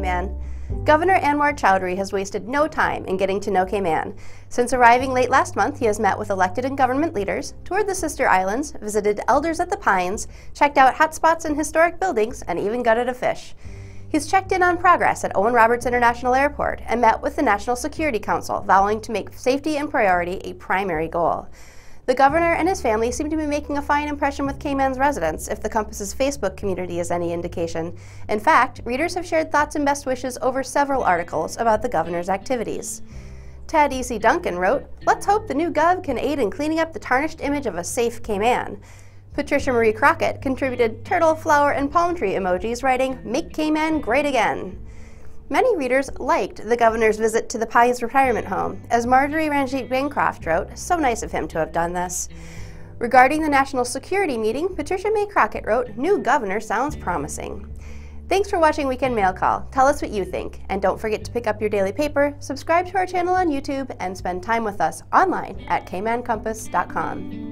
Cayman. Governor Anwar Choudhury has wasted no time in getting to know Cayman. Since arriving late last month, he has met with elected and government leaders, toured the sister islands, visited elders at the Pines, checked out hotspots and historic buildings, and even gutted a fish. He's checked in on progress at Owen Roberts International Airport and met with the National Security Council, vowing to make safety and priority a primary goal. The governor and his family seem to be making a fine impression with Cayman's residents, if the Compass's Facebook community is any indication. In fact, readers have shared thoughts and best wishes over several articles about the governor's activities. Ted E.C. Duncan wrote, Let's hope the new Gov can aid in cleaning up the tarnished image of a safe Cayman. Patricia Marie Crockett contributed turtle, flower, and palm tree emojis, writing, Make Cayman Great Again. Many readers liked the governor's visit to the Pines retirement home. As Marjorie Ranjit Bancroft wrote, so nice of him to have done this. Regarding the national security meeting, Patricia May Crockett wrote, New governor sounds promising. Thanks for watching Weekend Mail Call. Tell us what you think. And don't forget to pick up your daily paper, subscribe to our channel on YouTube, and spend time with us online at caymancompass.com.